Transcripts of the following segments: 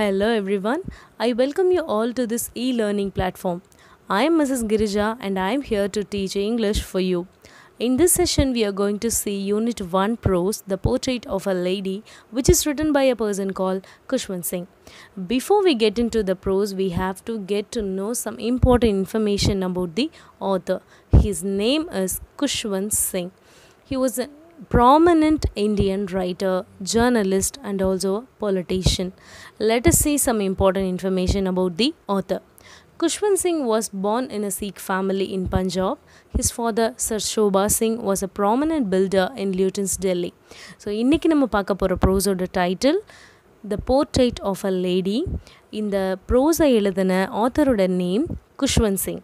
Hello everyone. I welcome you all to this e-learning platform. I am Mrs. Girija and I am here to teach English for you. In this session we are going to see unit 1 prose The Portrait of a Lady which is written by a person called Kushwant Singh. Before we get into the prose we have to get to know some important information about the author. His name is Kushwant Singh. He was a prominent Indian writer, journalist, and also a politician. Let us see some important information about the author. Kushwant Singh was born in a Sikh family in Punjab. His father, Sir Shobha Singh, was a prominent builder in Luton's Delhi. So இன்றைக்கி நம்ம பார்க்க போகிற ப்ரோஸோட title the portrait of a lady இந்த ப்ரோஸை எழுதின ஆத்தரோட name Khushwant Singh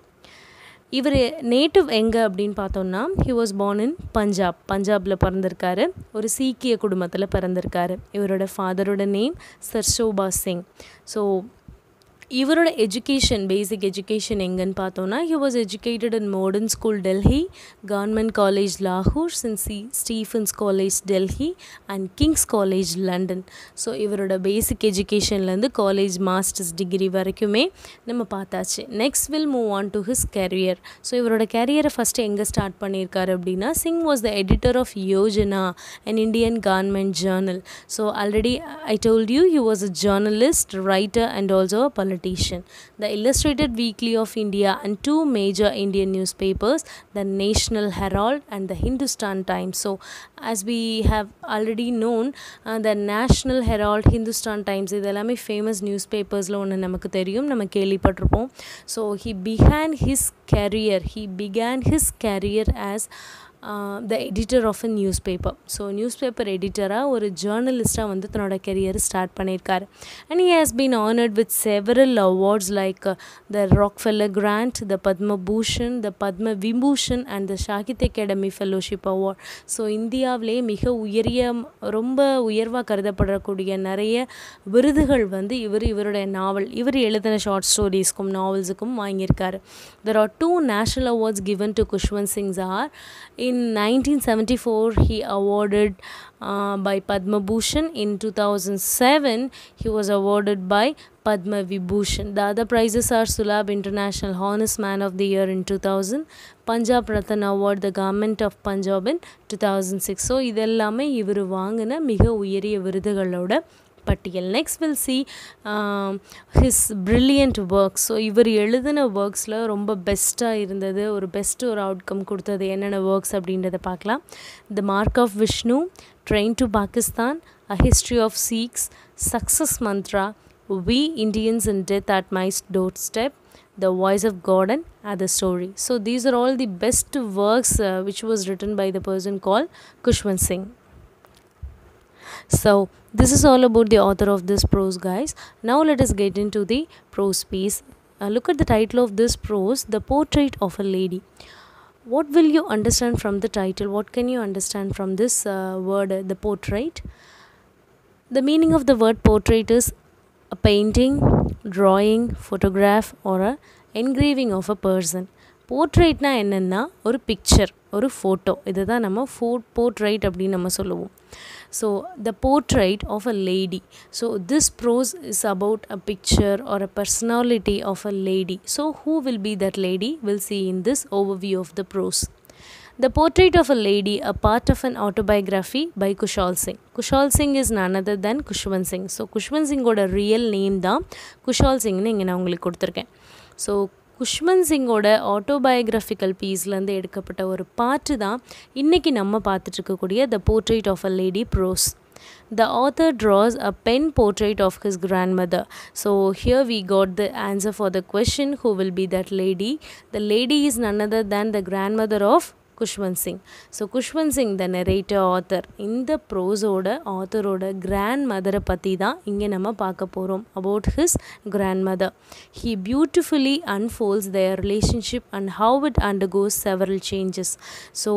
இவர் native எங்கே அப்படின்னு பார்த்தோம்னா he was born in Punjab பஞ்சாபில் பிறந்திருக்காரு. ஒரு சீக்கிய குடும்பத்தில் பிறந்திருக்காரு. இவரோட ஃபாதரோட நேம் சர்ஷோபா சிங். ஸோ இவரோட எஜுகேஷன் பேசிக் எஜுகேஷன் எங்கன்னு பார்த்தோன்னா he was educated in Modern School Delhi Government College லாகூர் saint Stephen's College Delhi and King's College London so இவரோட பேசிக் எஜுகேஷன்லேருந்து காலேஜ் மாஸ்டர்ஸ் டிகிரி வரைக்குமே நம்ம பார்த்தாச்சு. Next will move on to his career so இவரோட கெரியரை ஃபஸ்ட்டு எங்கே start பண்ணியிருக்காரு அப்படின்னா Singh was the editor of Yojana and Indian Government Journal so already I told you he was a journalist writer and also பல politician. The Illustrated Weekly of India and two major Indian newspapers, the National Herald and the Hindustan Times. So, as we have already known, uh, the National Herald, Hindustan Times இது எல்லாமே famous நியூஸ்பேப்பர்ஸில் ஒன்று நமக்கு தெரியும் நம்ம கேள்விப்பட்டிருப்போம் so he began his career he began his career as the editor of a newspaper so newspaper எடிட்டராக ஒரு ஜேர்னலிஸ்ட்டாக வந்து தன்னோட கெரியர் ஸ்டார்ட் பண்ணியிருக்காரு. And he has been honoured with several awards like the Rockefeller grant the Padma Bhushan the Padma Vibhushan and the Sahitya Akademi fellowship award so இந்தியாவிலே மிக உயரிய ரொம்ப உயர்வாக கருதப்படக்கூடிய நிறைய விருதுகள் வந்து இவர் இவருடைய நாவல் இவர் எழுதின ஷார்ட் ஸ்டோரிஸ்க்கும் நாவல்ஸுக்கும் வாங்கியிருக்காரு. There are two national awards given to Khushwant Singh's are in in 1974 he awarded uh, by padma bhushan in 2007 he was awarded by padma vibhushan the other prizes are sulabh international honest man of the year in 2000 punjab ratna award the government of punjab in 2006 so இதெல்லாமே இவர் வாங்கின மிக உயரிய விருதுகளோட பட்டியல். Next will see his brilliant works so இவர் எழுதின ஒர்க்ஸில் ரொம்ப பெஸ்ட்டாக இருந்தது ஒரு பெஸ்ட் ஒரு அவுட்கம் கொடுத்தது என்னென்ன ஒர்க்ஸ் அப்படின்றத பார்க்கலாம். The mark of Vishnu train to Pakistan a history of Sikhs success mantra we Indians in death at my doorstep the voice of god and other story. So these are all the best works uh, which was written by the person called kushwant singh. so this is all about the author of this prose guys now let us get into the prose piece uh, look at the title of this prose the portrait of a lady what will you understand from the title what can you understand from this uh, word uh, the portrait the meaning of the word portrait is a painting drawing photograph or a engraving of a person போர்ட்ரேட்னா என்னென்னா ஒரு picture ஒரு photo இதை தான் நம்ம ஃபோ portrait அப்படின்னு நம்ம சொல்லுவோம் So the portrait of a lady so this prose is about a picture or a personality of a lady so who will be that lady will see in this overview of the prose The Portrait of a Lady, a part of an autobiography by Kushal Singh. Kushal Singh is none other than Kushwant Singh. So Kushwant சிங்கோட real name தான் குஷால் சிங்னு இங்கே நான் உங்களுக்கு கொடுத்துருக்கேன் so குஷ்மந்த் சிங்கோட autobiographical பீஸ்லேருந்து எடுக்கப்பட்ட ஒரு பாட்டு தான் இன்றைக்கி நம்ம பார்த்துட்ருக்கக்கூடிய the portrait of a lady prose the author draws a pen portrait of his grandmother so here we got the answer for the question who will be that lady the lady is none other than the grandmother of Khushwant Singh. So Khushwant Singh the narrator author இந்த ப்ரோஸோட ஆத்தரோட grand மதரை பற்றி தான் இங்கே நம்ம பார்க்க போகிறோம் about his grandmother he beautifully unfolds their relationship and how it undergoes several changes so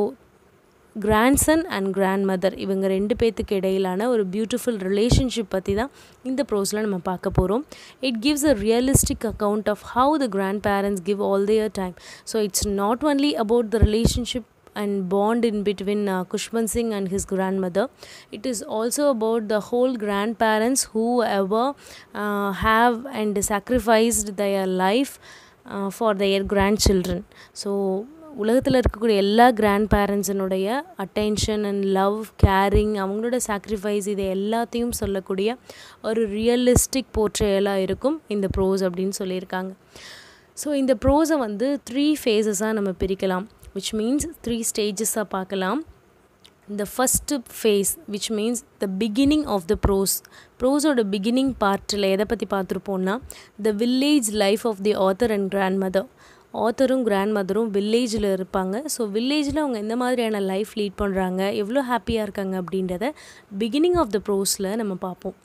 grandson and grand mother இவங்க ரெண்டு பேர்த்துக்கு இடையிலான ஒரு பியூட்டிஃபுல் ரிலேஷன்ஷிப் பற்றி தான் இந்த ப்ரோஸில் நம்ம பார்க்க போகிறோம் it gives a realistic account of how the grandparents give all their time so it's not only about the relationship and bond in between uh, Kushman Singh and his grandmother. It is also about the whole grandparents who ever uh, have and sacrificed their life uh, for their grandchildren. So உலகத்தில் இருக்கக்கூடிய எல்லா grand பேரண்ட்ஸினுடைய attention and love caring அவங்களோட sacrifice இது எல்லாத்தையும் சொல்லக்கூடிய ஒரு realistic போர்ட்ரேயலாக இருக்கும் இந்த ப்ரோஸ் அப்படின்னு சொல்லியிருக்காங்க. ஸோ இந்த ப்ரோஸை வந்து த்ரீ ஃபேஸஸாக நம்ம பிரிக்கலாம் விச் மீன்ஸ் த்ரீ ஸ்டேஜஸாக பார்க்கலாம். The first phase which means the beginning of the prose ப்ரோஸோட beginning பார்ட்டில் எதை பற்றி பார்த்துருப்போம்னா the village life of the author and grandmother ஆத்தரும் grand மதரும் வில்லேஜில் இருப்பாங்க. ஸோ வில்லேஜில் அவங்க எந்த மாதிரியான லைஃப் லீட் பண்ணுறாங்க எவ்வளோ ஹாப்பியாக இருக்காங்க அப்படின்றத பிகினிங் ஆஃப் த ப்ரோஸில் நம்ம பார்ப்போம்.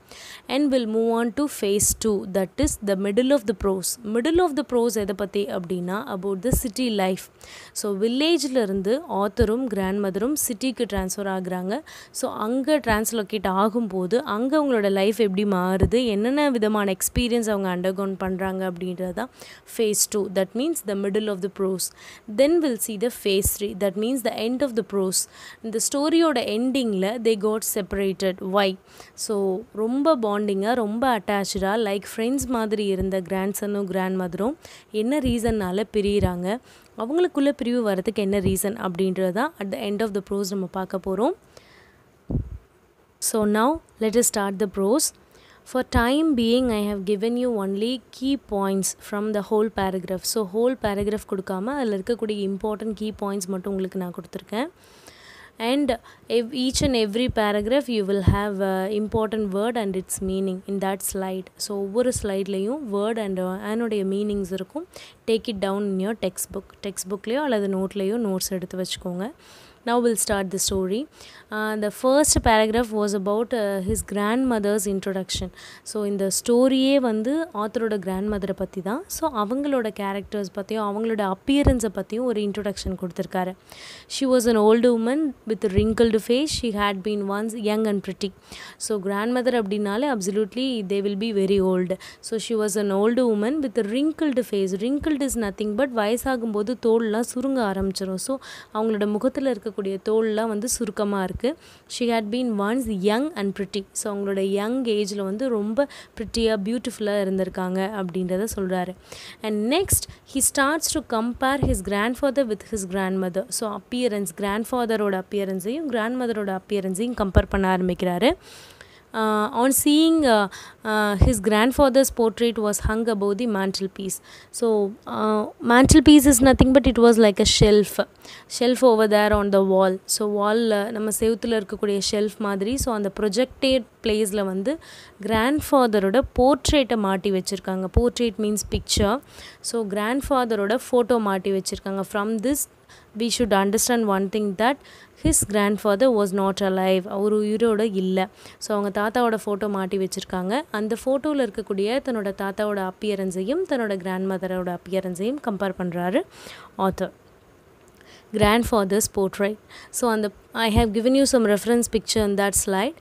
And will move on to phase two that is the middle of the prose middle of the prose எதை பற்றி அப்படின்னா about the city life so வில்லேஜில் இருந்து ஆத்தரும் கிராண்ட் மதரும் சிட்டிக்கு ட்ரான்ஸ்ஃபர் ஆகுறாங்க. ஸோ அங்கே ட்ரான்ஸ்லொக்கேட் ஆகும்போது அங்கே அவங்களோட லைஃப் எப்படி மாறுது என்னென்ன விதமான எக்ஸ்பீரியன்ஸ் அவங்க அண்டர்கவுன் பண்ணுறாங்க அப்படின்றது தான் phase two that means the middle of the prose then will see the phase three that means the end of the prose இந்த ஸ்டோரியோட எண்டிங்கில் they got separated why so ரொம்ப பாண்டிங்காக ரொம்ப அட்டாச்சாக லைக் ஃப்ரெண்ட்ஸ் மாதிரி இருந்த கிராண்ட் சனும் கிராண்ட் மதரும் என்ன ரீசன்னால் பிரியிறாங்க? அவங்களுக்குள்ளே பிரிவு வரதுக்கு என்ன ரீசன் அப்படின்றது தான் at the end of the prose நம்ம பார்க்க போகிறோம் so now let start the prose For time being, I have given you only key points from the whole paragraph. So whole paragraph கொடுக்காம அதில் இருக்கக்கூடிய இம்பார்ட்டன்ட் கீ பாயிண்ட்ஸ் மட்டும் உங்களுக்கு நான் கொடுத்துருக்கேன். அண்ட் எவ் each and every paragraph you will have important word and its meaning in that slide so ஒவ்வொரு ஸ்லைட்லேயும் வேர்ட் அண்ட் அதனுடைய மீனிங்ஸ் இருக்கும். Take it down in your textbook text புக்லேயோ அல்லது நோட்லேயோ நோட்ஸ் எடுத்து வச்சுக்கோங்க. Now we'll start the story. Uh, the first paragraph was about uh, his grandmother's introduction. So இந்த ஸ்டோரியே வந்து ஆத்தரோட கிராண்ட் மதரை பற்றி தான். ஸோ அவங்களோட கேரக்டர்ஸ் பற்றியும் அவங்களோட அப்பியரன்ஸை பற்றியும் ஒரு இன்ட்ரொடக்ஷன் கொடுத்துருக்காரு. She was an old woman with wrinkled face she had been once young and pretty so grandmother அப்படின்னாலே absolutely they will be very old so she was an old woman with wrinkled face wrinkled is nothing but வயசாகும்போது தோல்லாம் சுருங்க ஆரம்பிச்சிடும் so அவங்களோட முகத்தில் இருக்க இருக்கக்கூடிய தோல்லாம் வந்து சுருக்கமாக இருக்குது she had been once young and pretty so அவங்களோட யங் ஏஜில் வந்து ரொம்ப ப்ரிட்டியாக பியூட்டிஃபுல்லாக இருந்திருக்காங்க அப்படின்றத சொல்கிறாரு and next he starts to compare his grandfather with his grandmother so appearance grand ஃபாதரோட அப்பியரன்ஸையும் கிராண்ட் மதரோட அப்பியரன்ஸையும் கம்பேர் பண்ண ஆரம்பிக்கிறாரு. On seeing uh, uh, his grandfather's portrait was hung above the mantelpiece so uh, mantelpiece is nothing but it was like a shelf shelf over there on the wall so wall நம்ம செவுத்தில் இருக்கக்கூடிய shelf மாதிரி so அந்த projected பிளேஸில் வந்து கிராண்ட்ஃபாதரோட போர்ட்ரேட்டை மாட்டி வச்சுருக்காங்க portrait means picture so கிராண்ட்ஃபாதரோட ஃபோட்டோ மாட்டி வச்சுருக்காங்க from this we should one one that his his grandfather not not alive. அவர் உயிரோட இல்லை. ஸோ அவங்க தாத்தாவோட ஃபோட்டோ மாட்டி வச்சுருக்காங்க. அந்த ஃபோட்டோவில் இருக்கக்கூடிய தன்னோட தாத்தாவோட அப்பியரன்ஸையும் தன்னோட கிராண்ட் மதரோட அப்பியரன்ஸையும் கம்பேர் பண்ணுறாரு ஆத்தர் கிராண்ட்ஃபாதர்ஸ் போர்ட்ரைட் ஸோ அந்த I have given you some reference picture in that slide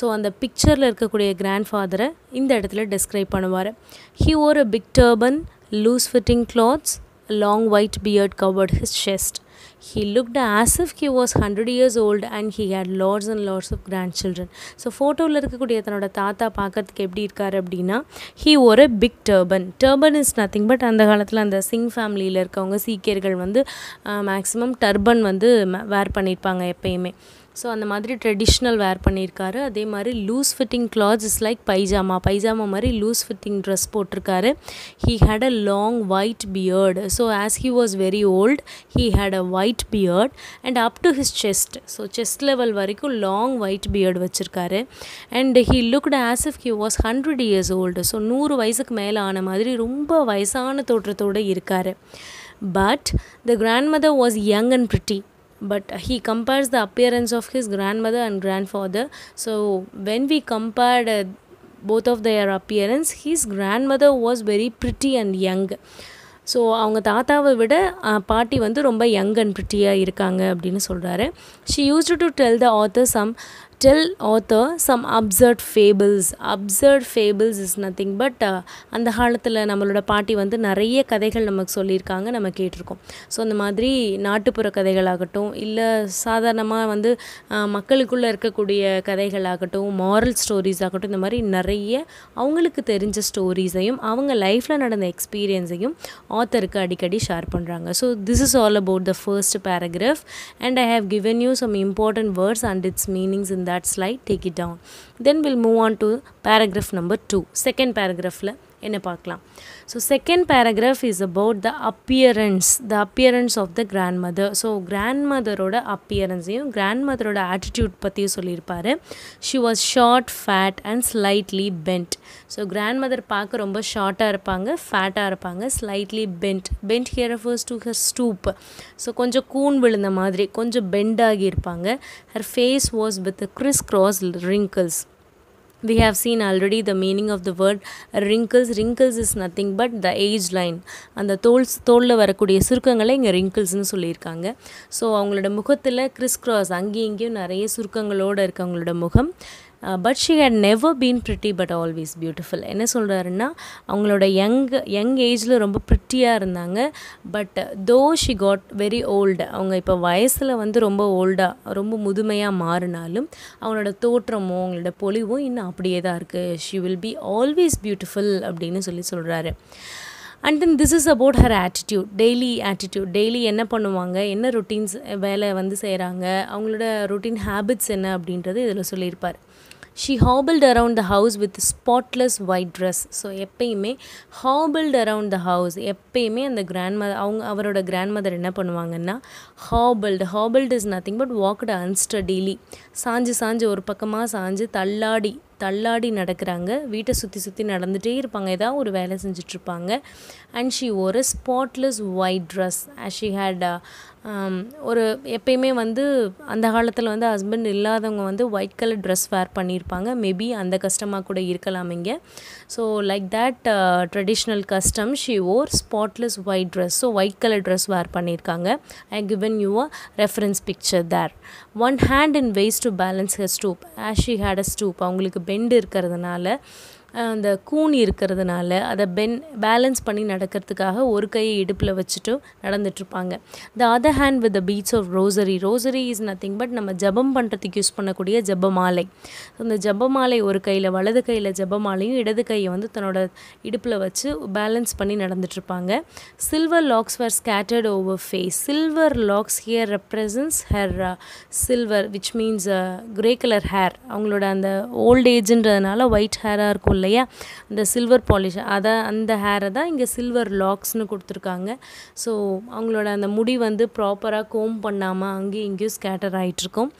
so அந்த பிக்சரில் இருக்கக்கூடிய கிராண்ட் ஃபாதரை இந்த இடத்துல டிஸ்கிரைப் பண்ணுவார். He wore a big turban loose fitting clothes long white beard covered his chest. He looked as if he was hundred years old and he had lots and lots of grandchildren so ஃபோட்டோவில் இருக்கக்கூடிய தன்னோட தாத்தா பார்க்கறதுக்கு எப்படி இருக்கார் அப்படின்னா he ஒரு big turban turban is nothing but அந்த காலத்தில் அந்த சிங் ஃபேமிலியில் இருக்கவங்க சீக்கியர்கள் வந்து மேக்ஸிமம் டர்பன் வந்து வேர் பண்ணியிருப்பாங்க எப்பயுமே. ஸோ அந்த மாதிரி ட்ரெடிஷ்னல் வேர் பண்ணியிருக்காரு. அதே மாதிரி loose fitting clothes is like pyjama pyjama மாதிரி லூஸ் ஃபிட்டிங் ட்ரெஸ் போட்டிருக்காரு. He had a long white beard so as he was very old he had a white beard and up to his chest so chest level வரைக்கும் long white beard வச்சுருக்காரு. And he looked as if he was hundred years old so நூறு வயசுக்கு மேலே ஆன மாதிரி ரொம்ப வயசான தோற்றத்தோடு இருக்கார். But the grandmother was young and pretty but he compares the appearance of his grandmother and grandfather so when we compared uh, both of their appearance his grandmother was very pretty and young so அவங்க தாத்தாவை விட பாட்டி வந்து ரொம்ப young and ப்ரிட்டியாக இருக்காங்க அப்படின்னு சொல்கிறாரு she used to tell the author some tell author some absurd fables. Absurd fables is nothing but uh, அந்த காலத்தில் நம்மளோட பாட்டி வந்து நிறைய கதைகள் நமக்கு சொல்லியிருக்காங்க நம்ம கேட்டிருக்கோம். ஸோ அந்த மாதிரி நாட்டுப்புற கதைகளாகட்டும் இல்லை சாதாரணமாக வந்து மக்களுக்குள்ளே இருக்கக்கூடிய கதைகளாகட்டும் மாரல் ஸ்டோரிஸ் ஆகட்டும் இந்த மாதிரி நிறைய அவங்களுக்கு தெரிஞ்ச ஸ்டோரிஸையும் அவங்க லைஃப்பில் நடந்த எக்ஸ்பீரியன்ஸையும் ஆத்தருக்கு அடிக்கடி ஷேர் பண்ணுறாங்க so this is all about the first paragraph and I have given you some important words and its meanings இந்த that slide take it down then we'll move on to paragraph number 2 second paragraphல என்ன பார்க்கலாம். So second paragraph is about the appearance the appearance of the grandmother so grand மதரோட அப்பியரன்ஸையும் grand மதரோட attitude பற்றியும் சொல்லியிருப்பார். She was short fat and slightly bent so grandmother பார்க்க ரொம்ப ஷார்ட்டாக இருப்பாங்க ஃபேட்டாக இருப்பாங்க slightly bent bent here refers to her stoop so கொஞ்சம் கூன் விழுந்த மாதிரி கொஞ்சம் பெண்டாகி இருப்பாங்க. Her face was with criss cross wrinkles we have seen already the meaning of the word wrinkles. Wrinkles is nothing but the age line. அந்த தோல் தோலில் வரக்கூடிய சுருக்கங்களை இங்கே ரிங்கிள்ஸ்னு சொல்லியிருக்காங்க. ஸோ அவங்களோட முகத்தில் கிறிஸ் கிராஸ் அங்கேயும் இங்கேயும் நிறைய சுருக்கங்களோடு இருக்கவங்களோட முகம். But she had never been pretty but always beautiful என்ன சொல்கிறாருன்னா அவங்களோட யங் யங் ஏஜில் ரொம்ப ப்ரிட்டியாக இருந்தாங்க. பட் தோ ஷி காட் வெரி ஓல்டு அவங்க இப்போ வயசில் வந்து ரொம்ப ஓல்டாக ரொம்ப முதுமையாக மாறினாலும் அவங்களோட தோற்றமும் அவங்களோட பொலிவும் இன்னும் அப்படியே தான் இருக்குது she will be always beautiful அப்படின்னு சொல்லி சொல்கிறாரு and then this is about her attitude daily attitude daily என்ன பண்ணுவாங்க? என்ன ரொட்டீன்ஸ் வேலை வந்து செய்கிறாங்க அவங்களோட ரொட்டீன் ஹேபிட்ஸ் என்ன அப்படின்றது இதில் சொல்லியிருப்பார். She hobbled around the house with spotless white dress so எப்பயுமே ஹாபிள்ட் அரவுண்ட் த ஹவுஸ் எப்பயுமே அந்த கிராண்ட் மதர் அவங்க அவரோட கிராண்ட் மதர் என்ன பண்ணுவாங்கன்னா hobbled hobbled is nothing but walked unsteadily சாஞ்சு சாஞ்சு ஒரு பக்கமாக சாஞ்சு தள்ளாடி தள்ளாடி நடக்கிறாங்க. வீட்டை சுற்றி சுற்றி நடந்துகிட்டே இருப்பாங்க. ஏதாவது ஒரு வேலை செஞ்சிட்ருப்பாங்க அண்ட் ஷீ ஒரு spotless white dress she had ஒரு எப்பயுமே வந்து அந்த காலத்தில் வந்து ஹஸ்பண்ட் இல்லாதவங்க வந்து ஒயிட் கலர் ட்ரெஸ் வேர் பண்ணியிருப்பாங்க. மேபி அந்த கஸ்டமாக கூட இருக்கலாம் இங்கே. So like that traditional custom she wore spotless white dress so white colour dress wear பண்ணியிருக்காங்க. I given you a reference picture there one hand in waist to balance her stoop as she had a stoop அவங்களுக்கு bent இருக்கிறதுனால அந்த கூன் இருக்கிறதுனால அதை pen balance பண்ணி நடக்கிறதுக்காக ஒரு கையை இடுப்பில் வச்சுட்டு நடந்துட்டுருப்பாங்க. The other hand with the beads of rosary rosary is nothing but நம்ம ஜபம் பண்ணுறதுக்கு யூஸ் பண்ணக்கூடிய ஜபமாலை. அந்த ஜபமாலை ஒரு கையில் வலது கையில் ஜபமாலையும் இடது கையை வந்து தன்னோட இடுப்பில் வச்சு பேலன்ஸ் பண்ணி நடந்துட்டுருப்பாங்க. Silver locks were scattered over face silver locks here represents hair silver which means grey colour hair அவங்களோட அந்த ஓல்ட் ஏஜ்ன்றதுனால ஒயிட் ஹேராக இருக்கும் இல்லையா அந்த சில்வர் பாலிஷ் அதை அந்த ஹேரை தான் இங்கே சில்வர் லாக்ஸ்னு கொடுத்துருக்காங்க. ஸோ அவங்களோட அந்த முடி வந்து ப்ராப்பராக கோம் பண்ணாமல் அங்கேயும் இங்கேயும் scatter ஆகிட்டுருக்கோம்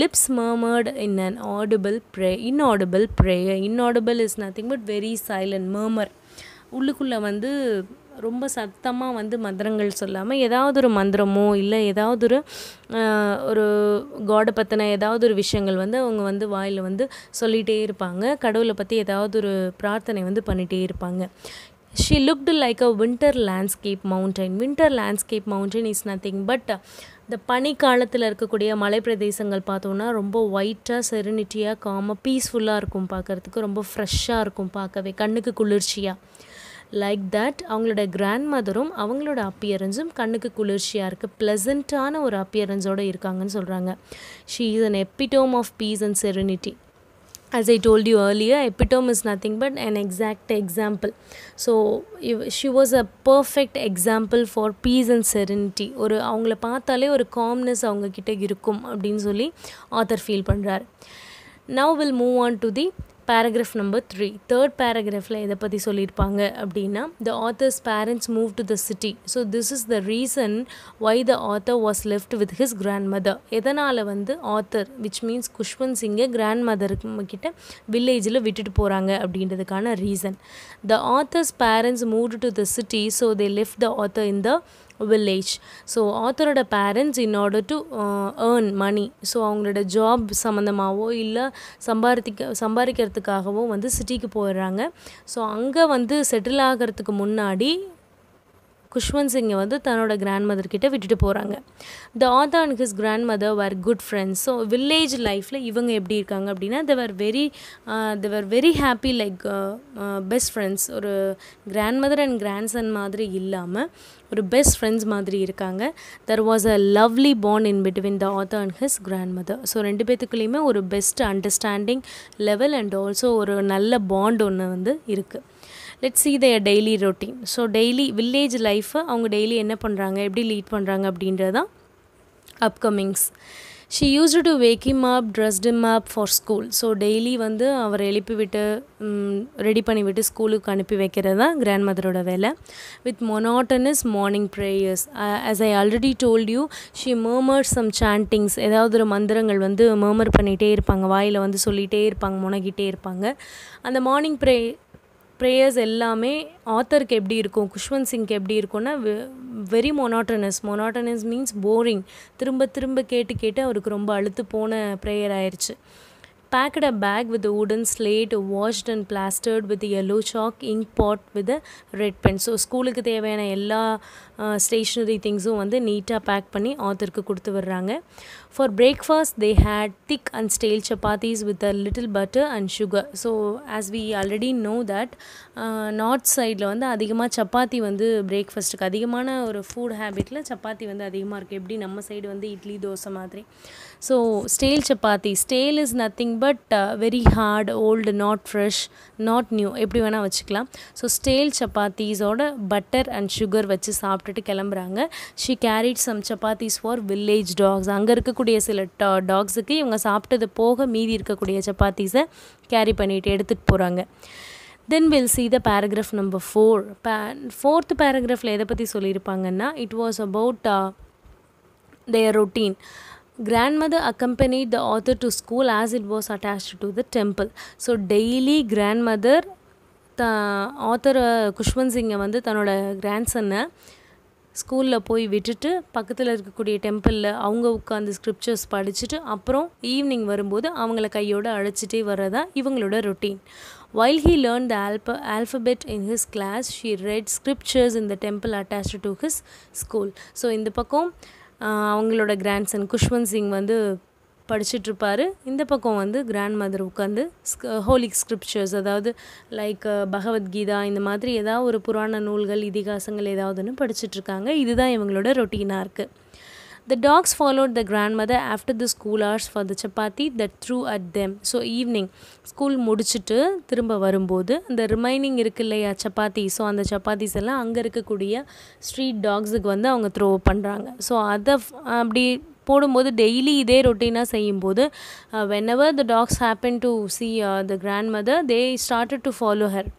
lips murmured in an audible pray inaudible prayer inaudible is nothing but very silent murmur உள்ளுக்குள்ளே வந்து ரொம்ப சத்தமாக வந்து மந்திரங்கள் சொல்லாமல் ஏதாவது ஒரு மந்திரமோ இல்லை ஏதாவது ஒரு ஒரு காடை பற்றின ஏதாவது ஒரு விஷயங்கள் வந்து அவங்க வந்து வாயில் வந்து சொல்லிகிட்டே இருப்பாங்க. கடவுளை பற்றி ஏதாவது ஒரு பிரார்த்தனை வந்து பண்ணிகிட்டே இருப்பாங்க. She looked like a winter landscape mountain winter landscape mountain is nothing but இந்த பனி காலத்தில் இருக்கக்கூடிய மலை பிரதேசங்கள் பார்த்தோன்னா ரொம்ப ஒயிட்டாக செரினிட்டியாக காமாக பீஸ்ஃபுல்லாக இருக்கும் பார்க்குறதுக்கு ரொம்ப ஃப்ரெஷ்ஷாக இருக்கும் பார்க்கவே கண்ணுக்கு குளிர்ச்சியாக லைக் தட் அவங்களோட கிராண்ட் மதரும் அவங்களோட அப்பியரன்ஸும் கண்ணுக்கு குளிர்ச்சியாக இருக்குது ப்ளசண்ட்டான ஒரு அப்பியரன்ஸோடு இருக்காங்கன்னு சொல்கிறாங்க she is an epitome of peace and serenity as I told you earlier, epitome is nothing but an exact example. So, she was a perfect example for peace and serenity. ஒரு அவங்கள பார்த்தாலே ஒரு காம்னஸ் அவங்கக்கிட்ட இருக்கும் அப்படின்னு சொல்லி author feel பண்ணுறார் now will move on to the paragraph number three third பேராகிராஃபில் எதை பற்றி சொல்லியிருப்பாங்க அப்படின்னா the author's parents move to the city so this is the reason why the author was left with his grandmother எதனால் வந்து author which means Khushwant சிங்கை grand மதருக்கு கிட்ட வில்லேஜில் விட்டுட்டு போகிறாங்க அப்படின்றதுக்கான reason the author's parents move to the city so they left the author in the village so ஆத்தரோட parents in order to earn money so அவங்களோட job சம்மந்தமாகவோ இல்லை சம்பாதிக்க சம்பாதிக்கிறதுக்காகவோ வந்து சிட்டிக்கு போயிடுறாங்க. ஸோ அங்கே வந்து செட்டில் ஆகிறதுக்கு முன்னாடி குஷ்வந்த் சிங்கை வந்து தன்னோட கிராண்ட் மதர் கிட்ட விட்டுட்டு போகிறாங்க the author and his grandmother were good friends so village லைஃப்பில் இவங்க எப்படி இருக்காங்க அப்படின்னா they were very they were very happy like best friends ஒரு grand mother and grand Sun மாதிரி இல்லாமல் ஒரு பெஸ்ட் ஃப்ரெண்ட்ஸ் மாதிரி இருக்காங்க. There was a lovely bond in between the author and his grandmother so ரெண்டு பேத்துக்குள்ளேயுமே ஒரு best understanding level and also ஒரு நல்ல பாண்ட் ஒன்று வந்து இருக்குது let see their daily routine so daily village லைஃப்பை அவங்க டெய்லி என்ன பண்ணுறாங்க எப்படி லீட் பண்ணுறாங்க அப்படின்றதான் upcomings she used to wake him up dressed him up for school so daily வந்து அவரை எழுப்பி விட்டு ரெடி பண்ணி விட்டு ஸ்கூலுக்கு அனுப்பி வைக்கிறது தான் கிராண்ட் மதரோட வேலை with monotonous morning prayers as I already told you she murmur some chantings ஏதாவது ஒரு மந்திரங்கள் வந்து மர்மர் பண்ணிகிட்டே இருப்பாங்க. வாயில் வந்து சொல்லிகிட்டே இருப்பாங்க முனகிட்டே இருப்பாங்க. அந்த மார்னிங் ப்ரே ப்ரேயர்ஸ் எல்லாமே ஆத்தருக்கு எப்படி இருக்கும் குஷ்வந்த் சிங்க்கு எப்படி இருக்கும்னா very monotonous monotonous means boring திரும்ப திரும்ப கேட்டு கேட்டு அவருக்கு ரொம்ப அழுத்து போன ப்ரேயர் ஆயிடுச்சு packed a bag with wooden slate washed and plastered with yellow chalk ink pot with red pen so ஸ்கூலுக்கு தேவையான எல்லா ஸ்டேஷ்னரி திங்ஸும் வந்து நீட்டாக பேக் பண்ணி ஆத்தருக்கு கொடுத்து விடுறாங்க. For breakfast they had thick and stale chapatis with a little butter and sugar so as we already know that north சைடில் வந்து அதிகமாக சப்பாத்தி வந்து பிரேக்ஃபாஸ்ட்டுக்கு அதிகமான ஒரு ஃபுட் ஹேபிட்டில் சப்பாத்தி வந்து அதிகமாக இருக்குது எப்படி நம்ம சைடு வந்து இட்லி தோசை மாதிரி. So stale chapati stale is nothing but very hard old not fresh not new எப்படி வேணால் வச்சுக்கலாம். ஸோ ஸ்டேல் சப்பாத்தீஸோட பட்டர் அண்ட் சுகர் வச்சு சாப்பிட்டுட்டு கிளம்புறாங்க. She carried some chapatis for village dogs அங்கே இருக்கக்கூடிய சில டா டாக்ஸுக்கு இவங்க சாப்பிட்டது போக மீதி இருக்கக்கூடிய சப்பாத்தீஸை கேரி பண்ணிட்டு எடுத்துகிட்டு போகிறாங்க then will see the paragraph number four pay fourth பேராகிராஃபில் எதை பற்றி சொல்லியிருப்பாங்கன்னா it was about their routine grandmother accompanied the author to school as it was attached to the temple so daily grandmother the author Khushwant சிங்கை வந்து தன்னோட கிராண்ட்சன்னை ஸ்கூலில் போய் விட்டுட்டு பக்கத்தில் இருக்கக்கூடிய டெம்பிளில் அவங்க உட்காந்து ஸ்கிரிப்சர்ஸ் படிச்சுட்டு அப்புறம் ஈவினிங் வரும்போது அவங்கள கையோடு அழைச்சிட்டே வர்றதா இவங்களோட routine while he learn the ஆல்ப alphabet in his class she read scriptures இந்த temple temple to his school so இந்த பக்கம் அவங்களோட கிராண்ட்சன் குஷ்வந்த் சிங் வந்து படிச்சுட்டு இந்த பக்கம் வந்து கிராண்ட் மதர் உட்காந்து ஹோலிக் ஸ்கிரிப்சர்ஸ் அதாவது லைக் பகவத்கீதா இந்த மாதிரி ஏதாவது ஒரு புராண நூல்கள் இதிகாசங்கள் ஏதாவதுன்னு படிச்சுட்ருக்காங்க. இதுதான் இவங்களோட ரொட்டீனாக இருக்குது The dogs followed the grandmother after the school hours for the chapati that threw at them. So evening school முடிச்சுட்டு திரும்ப வரும்போது அந்த ரிமைனிங் இருக்கு இல்லையா சப்பாத்தி ஸோ அந்த சப்பாத்திஸ் எல்லாம் அங்கே இருக்கக்கூடிய ஸ்ட்ரீட் டாக்ஸுக்கு வந்து அவங்க த்ரோ பண்ணுறாங்க ஸோ அதை அப்படி போடும்போது டெய்லி இதே ரொட்டீனாக செய்யும்போது whenever the dogs happen to see the grandmother they started to follow her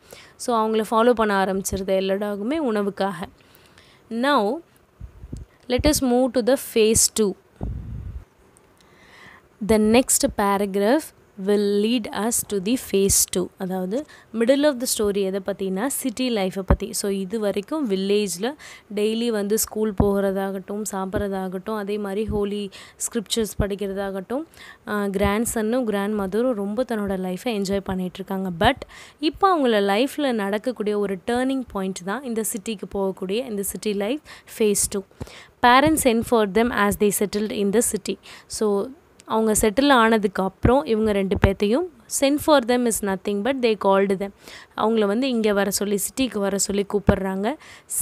so அவங்கள ஃபாலோ பண்ண ஆரம்பிச்சிருது எல்லா டாகுமே உணவுக்காக. Now let us move to the phase 2 the next paragraph will lead us to the phase two அதாவது middle of the story எதை பற்றினா city லைஃப்பை பற்றி ஸோ இது வரைக்கும் வில்லேஜில் டெய்லி வந்து ஸ்கூல் போகிறதாகட்டும் சாப்பிட்றதாகட்டும் அதே மாதிரி ஹோலி ஸ்கிரிப்சர்ஸ் படிக்கிறதாகட்டும் கிராண்ட் சன்னும் கிராண்ட் மதரும் ரொம்ப தன்னோட லைஃப்பை என்ஜாய் பண்ணிகிட்ருக்காங்க பட் இப்போ அவங்கள லைஃப்பில் நடக்கக்கூடிய ஒரு டேர்னிங் பாயிண்ட் தான் இந்த சிட்டிக்கு போகக்கூடிய இந்த city life phase two parents sent for them as they settled in the city so அவங்க செட்டில் ஆனதுக்கு அப்புறம் இவங்க ரெண்டு பேர்த்தையும் sent for them is nothing but they called them அவங்கள வந்து இங்கே வர சொல்லி சிட்டிக்கு வர சொல்லி கூப்பிடுறாங்க.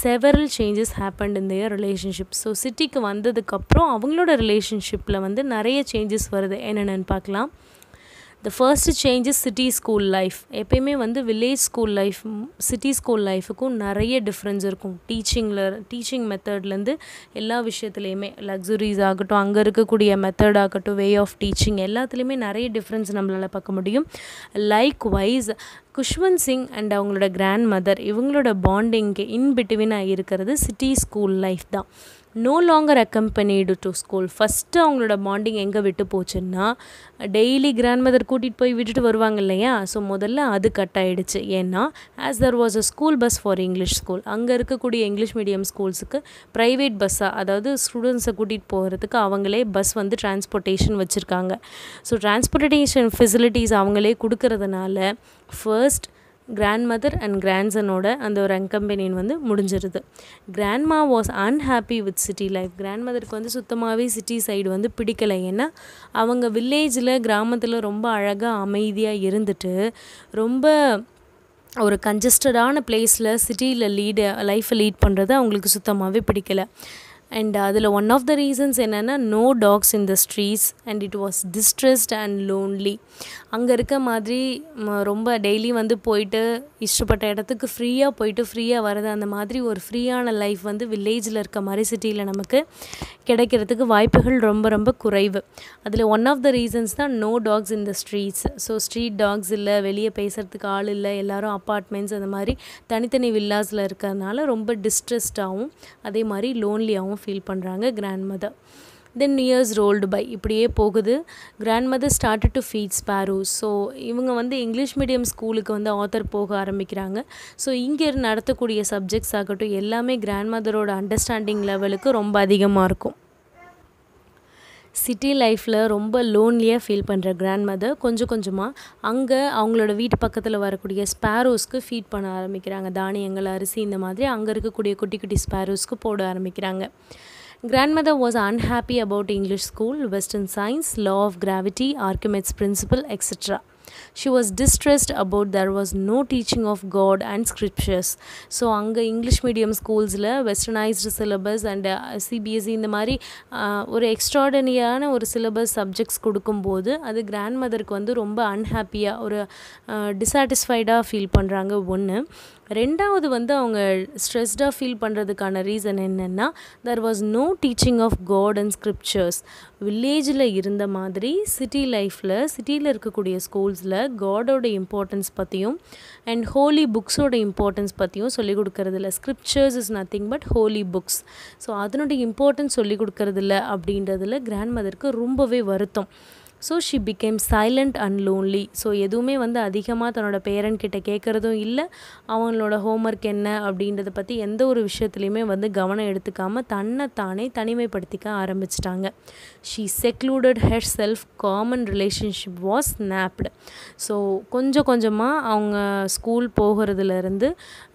செவரல் சேஞ்சஸ் ஹேப்பன்ட் இந்த இயர் ரிலேஷன்ஷிப் ஸோ சிட்டிக்கு வந்ததுக்கப்புறம் அவங்களோட ரிலேஷன்ஷிப்பில் வந்து நிறைய சேஞ்சஸ் வருது. என்னென்னு பார்க்கலாம். The first changes city school life எப்பயுமே வந்து village school life city school லைஃபுக்கும் நிறைய டிஃப்ரென்ஸ் இருக்கும். டீச்சிங்கில் டீச்சிங் மெத்தட்லேருந்து எல்லா விஷயத்துலையுமே. லக்ஸுரிஸ் ஆகட்டும் அங்கே இருக்கக்கூடிய மெத்தட் ஆகட்டும் வே ஆஃப் டீச்சிங் எல்லாத்துலேயுமே நிறைய டிஃப்ரென்ஸ் நம்மளால் பார்க்க முடியும். Likewise Khushwant Singh and அவங்களோட கிராண்ட் மதர் இவங்களோட பாண்டிங்க்கு இன் பிட்வீனாக இருக்கிறது சிட்டி ஸ்கூல் லைஃப் தான். No longer accompanied to school first அவங்களோட பாண்டிங் எங்கே விட்டு போச்சுன்னா டெய்லி கிராண்ட் மதர் கூட்டிகிட்டு போய் விட்டுட்டு வருவாங்க இல்லையா? ஸோ முதல்ல அது கட் ஆகிடுச்சு ஏன்னா as there was a school bus for English school அங்கே இருக்கக்கூடிய இங்கிலீஷ் மீடியம் ஸ்கூல்ஸுக்கு ப்ரைவேட் பஸ்ஸாக அதாவது ஸ்டூடெண்ட்ஸை கூட்டிகிட்டு போகிறதுக்கு அவங்களே பஸ் வந்து டிரான்ஸ்போர்ட்டேஷன் வச்சுருக்காங்க. ஸோ டிரான்ஸ்போர்ட்டேஷன் ஃபெசிலிட்டிஸ் அவங்களே கொடுக்கறதுனால ஃபர்ஸ்ட் கிராண்ட் மதர் அண்ட் கிராண்ட்சனோட அந்த ஒரு அங்கம்பெனியன் வந்து முடிஞ்சிருது. Grandma was unhappy with city life grand மதருக்கு வந்து சுத்தமாகவே சிட்டி சைடு வந்து பிடிக்கலை. ஏன்னா அவங்க வில்லேஜில் கிராமத்தில் ரொம்ப அழகாக அமைதியாக இருந்துட்டு ரொம்ப ஒரு கன்ஜஸ்டடான பிளேஸில் சிட்டியில் லீடு லைஃப்பை லீட் பண்ணுறது அவங்களுக்கு சுத்தமாகவே பிடிக்கல. அண்ட் அதில் ஒன் ஆஃப் த ரீசன்ஸ் என்னென்னா no dogs in the streets and it was distressed and lonely அங்கே இருக்க மாதிரி ரொம்ப டெய்லி வந்து போயிட்டு இஷ்டப்பட்ட இடத்துக்கு ஃப்ரீயாக போயிட்டு ஃப்ரீயாக வர்றது அந்த மாதிரி ஒரு ஃப்ரீயான லைஃப் வந்து வில்லேஜில் இருக்க மாதிரி சிட்டியில் நமக்கு கிடைக்கிறதுக்கு வாய்ப்புகள் ரொம்ப ரொம்ப குறைவு. அதில் ஒன் ஆஃப் த ரீசன்ஸ் தான் no dogs in the streets so street dogs இல்லை வெளியே பேசுகிறதுக்கு ஆள் இல்லை எல்லோரும் அப்பார்ட்மெண்ட்ஸ் அந்த மாதிரி தனித்தனி வில்லாஸில் இருக்கிறதுனால ரொம்ப டிஸ்ட்ரெஸ்டாகவும் அதே மாதிரி லோன்லியாகவும் ஃபீல் பண்ணுறாங்க grandmother then years rolled by இப்படியே போகுது. Grandmother started to feed sparrows so இவங்க வந்து இங்கிலீஷ் மீடியம் ஸ்கூலுக்கு வந்து ஆத்தர் போக ஆரம்பிக்கிறாங்க. ஸோ இங்கே நடத்தக்கூடிய சப்ஜெக்ட்ஸ் ஆகட்டும் எல்லாமே கிராண்ட் மதரோட அண்டர்ஸ்டாண்டிங் லெவலுக்கு ரொம்ப அதிகமாக இருக்கும். சிட்டி லைஃப்பில் ரொம்ப லோன்லியாக ஃபீல் பண்ணுற கிராண்ட் மதர் கொஞ்சம் கொஞ்சமாக அங்கே அவங்களோட வீட்டு பக்கத்தில் வரக்கூடிய ஸ்பேரோஸ்க்கு ஃபீட் பண்ண ஆரம்பிக்கிறாங்க. தானியங்கள் அரிசி இந்த மாதிரி அங்கே இருக்கக்கூடிய குட்டி குட்டி ஸ்பேரோஸ்க்கு போட ஆரம்பிக்கிறாங்க. Grandmother was unhappy about English school, Western science, law of gravity, Archimedes principle, etc. She was distressed about there was no teaching of God and scriptures so அங்கே இங்கிலீஷ் மீடியம் ஸ்கூல்ஸில் வெஸ்டர்னைஸ்டு சிலபஸ் அண்ட் சிபிஎஸ்சி இந்த மாதிரி uh, ஒரு எக்ஸ்ட்ராடனியான ஒரு syllabus subjects கொடுக்கும்போது அது grand மதருக்கு வந்து ரொம்ப அன்ஹாப்பியாக ஒரு டிஸாட்டிஸ்ஃபைடாக ஃபீல் பண்ணுறாங்க ஒன்று ரெண்டாவது வந்து அவங்க ஸ்ட்ரெஸ்டாக ஃபீல் பண்ணுறதுக்கான ரீசன் என்னென்னா there was no teaching of God and scriptures வில்லேஜில் இருந்த மாதிரி சிட்டி லைஃப்பில் சிட்டியில் இருக்கக்கூடிய ஸ்கூல்ஸில் காடோட இம்பார்ட்டன்ஸ் பற்றியும் அண்ட் ஹோலி புக்ஸோட இம்பார்ட்டன்ஸ் பற்றியும் சொல்லிக் கொடுக்கறதில்ல. Scriptures is nothing but holy books so அதனுடைய இம்பார்ட்டன்ஸ் சொல்லிக் கொடுக்கறதில்ல அப்படின்றதுல கிராண்ட் மதருக்கு ரொம்பவே வருத்தம். So she became silent and lonely so எதுவுமே வந்து அதிகமாக தன்னோட பேரண்ட் கிட்ட கேட்குறதும் இல்லை. அவங்களோட ஹோம்ஒர்க் என்ன அப்படின்றத பற்றி எந்த ஒரு விஷயத்துலையுமே வந்து கவனம் எடுத்துக்காமல் தன்னை தானே தனிமைப்படுத்திக்க ஆரம்பிச்சிட்டாங்க. She secluded herself common relationship was snapped so கொஞ்சம் கொஞ்சமாக அவங்க ஸ்கூல் போகிறதுலேருந்து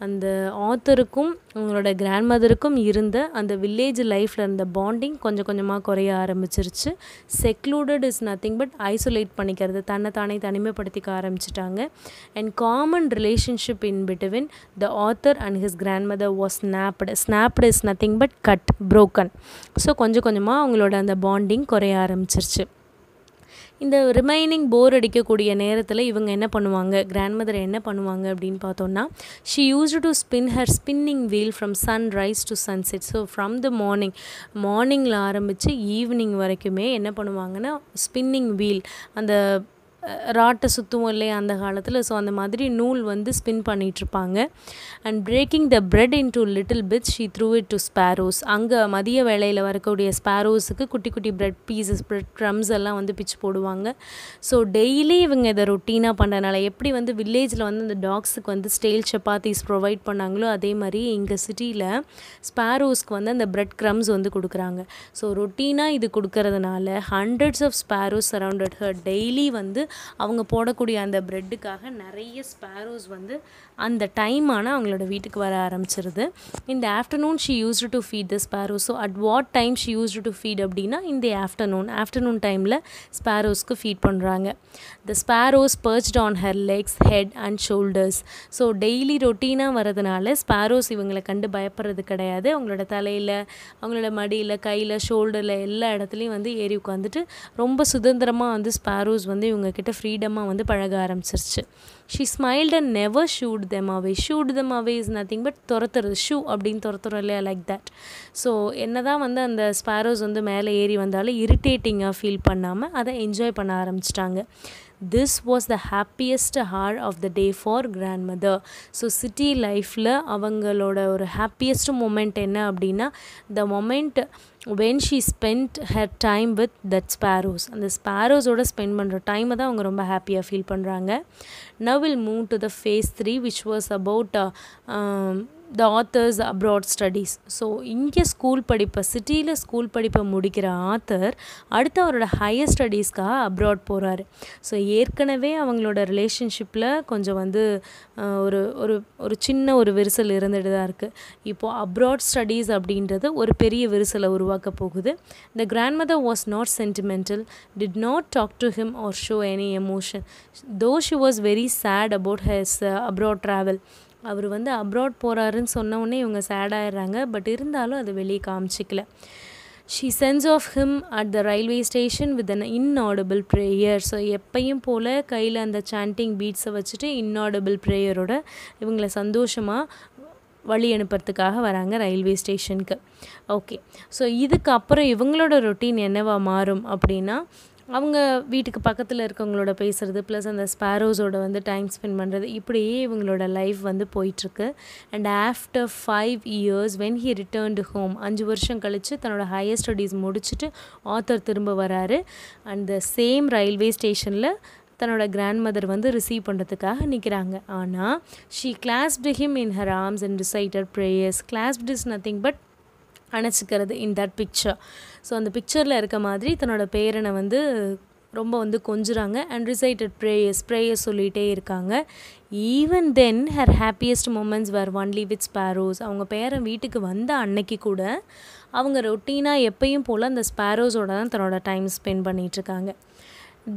அந்த ஆத்தருக்கும் அவங்களோட கிராண்ட் மதருக்கும் இருந்த அந்த வில்லேஜ் லைஃப்பில் இருந்த பாண்டிங் கொஞ்சம் கொஞ்சமாக குறைய ஆரம்பிச்சிருச்சு. Secluded is nothing but isolate பண்ணிக்கிறது. தன்னை தானே தனிமைப்படுத்திக்க ஆரம்பிச்சிட்டாங்க. And common relationship in between the author and his grandmother was snapped snapped is nothing but cut broken so கொஞ்சம் கொஞ்சமாக அவங்களோட அந்த பாண்டிங் குறைய ஆரம்பிச்சிருச்சு. இந்த ரிமைனிங் போர் அடிக்கக்கூடிய நேரத்தில் இவங்க என்ன பண்ணுவாங்க? கிராண்ட் மதர் என்ன பண்ணுவாங்க அப்படின்னு பார்த்தோன்னா she use to spin her spinning wheel from sunrise to sunset so from the morning மார்னிங்கில் ஆரம்பித்து ஈவினிங் வரைக்குமே என்ன பண்ணுவாங்கன்னா ஸ்பின்னிங் வீல் அந்த ராட்டை சுற்றுவோம் இல்லையா அந்த காலத்தில்? ஸோ அந்த மாதிரி நூல் வந்து spin பண்ணிகிட்ருப்பாங்க and breaking the bread into little bit she threw it to sparrows அங்கே மதிய வேலையில் வரக்கூடிய ஸ்பேரோஸுக்கு குட்டி குட்டி பிரெட் பீசஸ் பிரெட் க்ரம்ஸ் எல்லாம் வந்து பிச்சு போடுவாங்க. ஸோ டெய்லி இவங்க இதை ரொட்டீனாக பண்ணுறதுனால எப்படி வந்து வில்லேஜில் வந்து அந்த டாக்ஸுக்கு வந்து ஸ்டெயில் சப்பாத்திஸ் ப்ரொவைட் பண்ணாங்களோ அதே மாதிரி இங்கே சிட்டியில் ஸ்பேரோஸ்க்கு வந்து அந்த பிரெட் க்ரம்ஸ் வந்து கொடுக்குறாங்க. ஸோ ரொட்டீனாக இது கொடுக்கறதுனால hundreds of sparrows surrounded her daily வந்து அவங்க போடக்கூடிய அந்த ப்ரெட்டுக்காக நிறைய ஸ்பேரோஸ் வந்து அந்த டைம் ஆனால் அவங்களோட வீட்டுக்கு வர ஆரம்பிச்சிருது. இந்த afternoon she used to feed the sparrows so at what time she used to feed அப்படின்னா இந்த ஆஃப்டர்நூன் ஆஃப்டர்நூன் டைமில் ஸ்பேரோஸ்க்கு ஃபீட் பண்ணுறாங்க the sparrows perched on her legs head and shoulders so daily ரொட்டீனாக வரதுனால ஸ்பேரோஸ் இவங்களை கண்டு பயப்படுறது கிடையாது. அவங்களோட தலையில் அவங்களோட மடியில் கையில் ஷோல்டரில் எல்லா இடத்துலையும் வந்து ஏறி உட்காந்துட்டு ரொம்ப சுதந்திரமாக வந்து ஸ்பேரோஸ் வந்து இவங்க கிட்ட ஃப்ரீடமாக வந்து பழக ஆரம்பிச்சிருச்சு. She smiled and never shooed them away shooed them away is nothing but துரத்துறது. Shoo அப்படின்னு துரத்துறோம் இல்லையா? லைக் தட் ஸோ என்ன தான் வந்து அந்த ஸ்பேரோஸ் வந்து மேலே ஏறி வந்தாலும் இரிட்டேட்டிங்காக ஃபீல் பண்ணாமல் அதை என்ஜாய் பண்ண ஆரம்பிச்சிட்டாங்க. This was the happiest hour of the day for grandmother so city லைஃப்பில் அவங்களோட ஒரு ஹாப்பியஸ்ட் மூமெண்ட் என்ன அப்படின்னா the moment when she spend her time with that sparrows அந்த ஸ்பேரோஸோட ஸ்பெண்ட் பண்ணுற டைமை தான் அவங்க ரொம்ப ஹாப்பியாக ஃபீல் பண்ணுறாங்க now will move to the phase three which was about the author's abroad studies so இங்கே ஸ்கூல் படிப்பை சிட்டியில் ஸ்கூல் படிப்பை முடிக்கிற ஆத்தர் அடுத்து அவரோட ஹையர் ஸ்டடீஸ்க்காக அப்ராட் போகிறாரு ஸோ ஏற்கனவே அவங்களோட ரிலேஷன்ஷிப்பில் கொஞ்சம் வந்து ஒரு ஒரு ஒரு சின்ன ஒரு விரிசல் இருந்துட்டு தான் இருக்குது இப்போது அப்ராட் ஸ்டடீஸ் அப்படின்றது ஒரு பெரிய விரிசலை உருவாக்க போகுது. The grandmother was not sentimental did not talk to him or show any emotion though she was very sad about his abroad travel அவர் வந்து அப்ராட் போகிறாருன்னு சொன்னோடனே இவங்க சேடாயிடுறாங்க பட் இருந்தாலும் அதை வெளியே காமிச்சிக்கல. She sends off him at the railway station with an inaudible prayer so எப்பையும் போல் கையில் அந்த சாண்டிங் பீட்ஸை வச்சுட்டு இன்ஆடபிள் ப்ரேயரோட இவங்களை சந்தோஷமாக வழி அனுப்புறதுக்காக வராங்க ரயில்வே ஸ்டேஷனுக்கு ஓகே ஸோ இதுக்கப்புறம் இவங்களோட ரொட்டீன் என்னவா மாறும் அப்படின்னா அவங்க வீட்டுக்கு பக்கத்தில் இருக்கவங்களோட பேசுகிறது ப்ளஸ் அந்த ஸ்பேரோஸோட வந்து டைம் ஸ்பெண்ட் பண்ணுறது இப்படியே இவங்களோட லைஃப் வந்து போயிட்டுருக்கு. And after five years when he returned home அஞ்சு வருஷம் கழித்து தன்னோட ஹையர் ஸ்டடீஸ் முடிச்சுட்டு ஆத்தர் திரும்ப வராரு. அண்ட் த சேம் ரயில்வே ஸ்டேஷனில் தன்னோட கிராண்ட் மதர் வந்து ரிசீவ் பண்ணுறதுக்காக நிற்கிறாங்க ஆனால் she clasped him in her arms and recited prayers clasped is nothing but அணைச்சிக்கிறது in that picture so அந்த பிக்சரில் இருக்க மாதிரி தன்னோட பேரனை வந்து ரொம்ப வந்து கொஞ்சுறாங்க. அண்ட் ரிசைட்டட் ப்ரேயர்ஸ் ப்ரேயர்ஸ் சொல்லிகிட்டே இருக்காங்க. Even then her happiest moments were only with sparrows அவங்க பேரன் வீட்டுக்கு வந்த அன்னைக்கு கூட அவங்க ரொட்டீனாக எப்பயும் போல் அந்த ஸ்பேரோஸோட தான் தன்னோட டைம் ஸ்பெண்ட் பண்ணிகிட்ருக்காங்க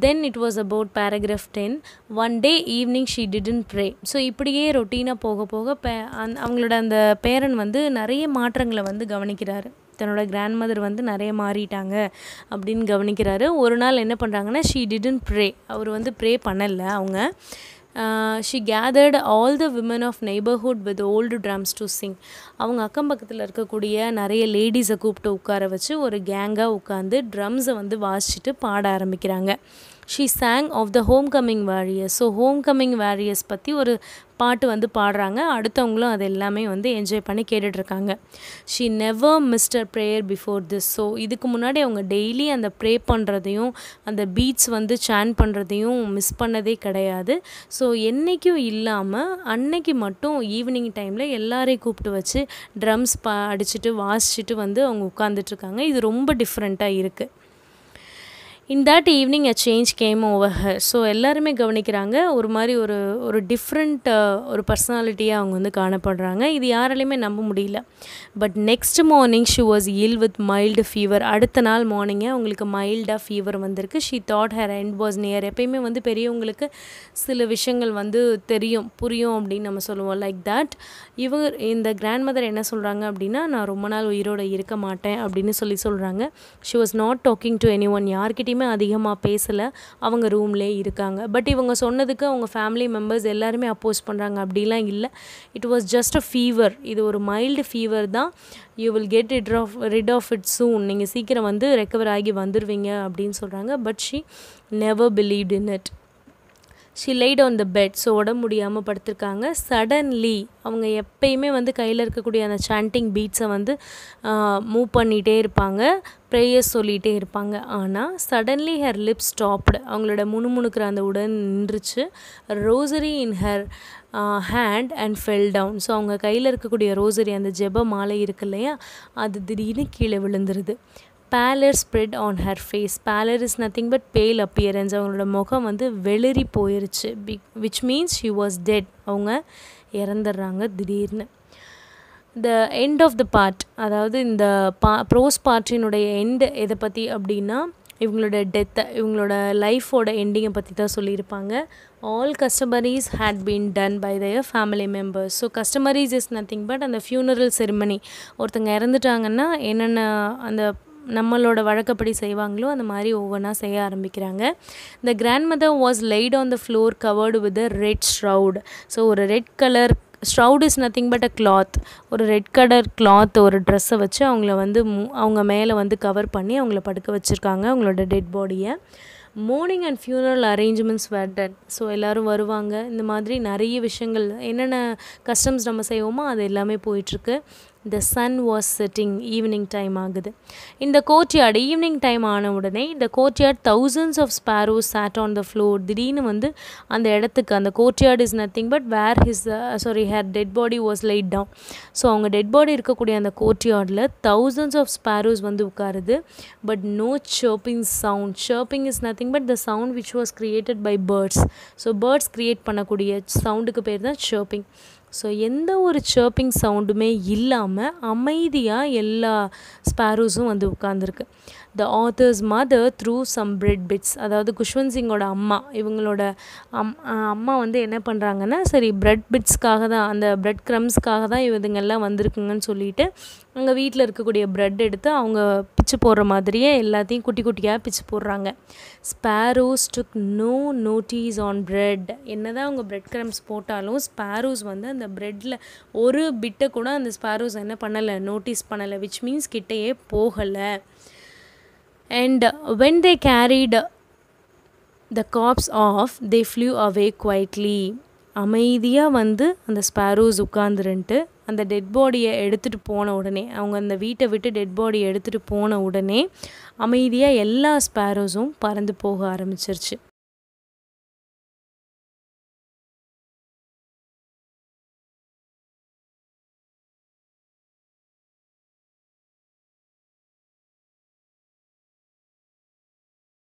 then it was about paragraph ten one day evening she didn't pray so இப்படியே ரொட்டீனாக போக போக பே அந் அவங்களோட அந்த பேரன் வந்து நிறைய மாற்றங்களை வந்து கவனிக்கிறாரு. தன்னோட கிராண்ட் மதர் வந்து நிறைய மாறிட்டாங்க அப்படின்னு கவனிக்கிறாரு. ஒரு நாள் என்ன பண்ணுறாங்கன்னா ஷீ டிடன் ப்ரே அவர் வந்து ப்ரே பண்ணலை அவங்க. She gathered all the women of neighbourhood with old drums to sing அவங்க அக்கம் பக்கத்தில் இருக்கக்கூடிய நிறைய லேடிஸை கூப்பிட்டு உட்கார வச்சு ஒரு கேங்காக உட்காந்து ட்ரம்ஸை வந்து வாசிச்சுட்டு பாட ஆரம்பிக்கிறாங்க. She sang of the homecoming warriors so homecoming warriors பற்றி ஒரு பாட்டு வந்து பாடுறாங்க. அடுத்தவங்களும் அது எல்லாமே வந்து என்ஜாய் பண்ணி கேட்டுட்ருக்காங்க. She never missed her prayer before this so இதுக்கு முன்னாடி அவங்க டெய்லி அந்த ப்ரே பண்ணுறதையும் அந்த பீட்ஸ் வந்து சேன் பண்ணுறதையும் மிஸ் பண்ணதே கிடையாது. ஸோ என்றைக்கும் இல்லாமல் அன்னைக்கு மட்டும் ஈவினிங் டைமில் எல்லாரையும் கூப்பிட்டு வச்சு ட்ரம்ஸ் பா அடிச்சுட்டு வாசிச்சுட்டு வந்து அவங்க உட்காந்துட்ருக்காங்க இது ரொம்ப டிஃப்ரெண்ட்டாக இருக்குது in that evening a change came over her so எல்லாருமே கவனிக்கிறாங்க. ஒரு மாதிரி ஒரு ஒரு டிஃப்ரெண்ட் uh, ஒரு பர்சனாலிட்டியாக அவங்க வந்து காணப்படுறாங்க. இது யாராலையுமே நம்ப முடியல. But next morning she was ill with mild fever அடுத்த நாள் மார்னிங்கே அவங்களுக்கு மைல்டாக ஃபீவர் வந்திருக்கு. She thought her end was near எப்பயுமே வந்து பெரியவங்களுக்கு சில விஷயங்கள் வந்து தெரியும் புரியும் அப்படின்னு நம்ம சொல்லுவோம். லைக் தட் இவங்க இந்த கிராண்ட் மதர் என்ன சொல்கிறாங்க அப்படின்னா நான் ரொம்ப நாள் உயிரோடு இருக்க மாட்டேன் அப்படின்னு சொல்லி சொல்கிறாங்க she was not talking to anyone யார்கிட்டையுமே அதிகமாக பேசலை. அவங்க ரூம்லேயே இருக்காங்க. பட் இவங்க சொன்னதுக்கு அவங்க ஃபேமிலி மெம்பர்ஸ் எல்லாருமே அப்போஸ் பண்ணுறாங்க அப்படிலாம் இல்லை. It was just a fever இது ஒரு மைல்டு ஃபீவர் தான். You will get it off rid of it soon நீங்கள் சீக்கிரம் வந்து ரெக்கவர் ஆகி வந்துடுவீங்க அப்படின்னு சொல்கிறாங்க but she never believed in it she laid on the bed so உடம்பு முடியாமல் படுத்திருக்காங்க. சடன்லி அவங்க எப்பயுமே வந்து கையில் இருக்கக்கூடிய அந்த சாண்டிங் பீட்ஸை வந்து மூவ் பண்ணிகிட்டே இருப்பாங்க. ப்ரேயர்ஸ் சொல்லிகிட்டே இருப்பாங்க. ஆனால் சடன்லி ஹர் லிப் ஸ்டாப்டு அவங்களோட முணுமுணுக்கிற அந்த உடன் நின்றுச்சு. Rosary in her hand and fell down so அவங்க கையில் இருக்கக்கூடிய ரோசரி அந்த ஜெப மாலை இருக்கு இல்லையா? அது திடீர்னு கீழே விழுந்துருது. Paler spread on her face paler is nothing but pale appearance அவங்களோட முகம் வந்து வெளிரி போயிருச்சு. By which means she was dead அவங்க இறந்துடுறாங்க திடீர்னு. The end of the part அதாவது இந்த பா ப்ரோஸ் பார்ட்டினுடைய எண்டு எதை பற்றி அப்படின்னா இவங்களோட டெத்தை இவங்களோட லைஃபோட எண்டிங்கை பற்றி தான் சொல்லியிருப்பாங்க. All customaries had been done by their family members so customaries is nothing but அந்த ஃபியூனரல் செரிமனி ஒருத்தங்க இறந்துட்டாங்கன்னா என்னென்ன அந்த நம்மளோட வழக்கப்படி செய்வாங்களோ அந்த மாதிரி ஒவ்வொன்றா செய்ய ஆரம்பிக்கிறாங்க. The grandmother was laid on the floor covered with a red shroud so ஒரு red colour shroud is nothing but a cloth ஒரு ரெட் கலர் கிளாத் ஒரு ட்ரெஸ்ஸை வச்சு அவங்கள வந்து அவங்க மேலே வந்து கவர் பண்ணி அவங்கள படுக்க வச்சுருக்காங்க அவங்களோட டெட் பாடியை morning and funeral arrangements were done so எல்லோரும் வருவாங்க. இந்த மாதிரி நிறைய விஷயங்கள் என்னென்ன கஸ்டம்ஸ் நம்ம செய்வோமோ அது எல்லாமே போயிட்டுருக்கு. The sun was setting evening time ஆகுது. இந்த கோர்ட்யார்டு ஈவினிங் டைம் ஆன உடனே இந்த courtyard thousands of sparrows sat on the floor திடீர்னு வந்து அந்த இடத்துக்கு அந்த courtyard is nothing but where his sorry her dead body was laid down so அவங்க டெட் பாடி இருக்கக்கூடிய அந்த கோர்ட்யார்டில் தௌசண்ட்ஸ் ஆஃப் ஸ்பேரோஸ் வந்து உட்காருது. But no chirping sound chirping is nothing but the sound which was created by birds so birds create பண்ணக்கூடிய சவுண்டுக்கு பேர் தான் slurping so எந்த ஒரு சர்ப்பிங் சவுண்டுமே இல்லாமல் அமைதியாக எல்லா ஸ்பேரோஸும் வந்து உட்காந்துருக்கு the author's mother threw some bread bits அதாவது குஷ்வந்த் சிங்கோட அம்மா இவங்களோட அம் அம்மா வந்து என்ன பண்ணுறாங்கன்னா சரி பிரெட் பிட்ஸ்க்காக தான் அந்த பிரெட் க்ரம்ஸ்க்காக தான் இவதுங்கெல்லாம் வந்திருக்குங்கன்னு சொல்லிட்டு அங்கே வீட்டில் இருக்கக்கூடிய பிரெட் எடுத்து அவங்க பிச்சு போடுற மாதிரியே எல்லாத்தையும் குட்டி குட்டியாக பிச்சு போடுறாங்க. Sparrows took no notice on bread என்ன தான் அவங்க பிரெட் க்ரம்ஸ் போட்டாலும் ஸ்பேரோஸ் வந்து அந்த ப்ரெட்டில் ஒரு பிட்டை கூட அந்த ஸ்பேரோஸ் என்ன பண்ணலை நோட்டீஸ் பண்ணலை விச் மீன்ஸ் கிட்டேயே போகலை. And when they carried the caps off they flew away quietly அமைதியாக வந்து அந்த ஸ்பேரோஸ் உட்காந்துருன்ட்டு அந்த டெட் பாடியை எடுத்துகிட்டு போன உடனே அவங்க அந்த வீட்டை விட்டு டெட் பாடியை எடுத்துகிட்டு போன உடனே அமைதியாக எல்லா ஸ்பேரோஸும் பறந்து போக ஆரம்பிச்சிருச்சு.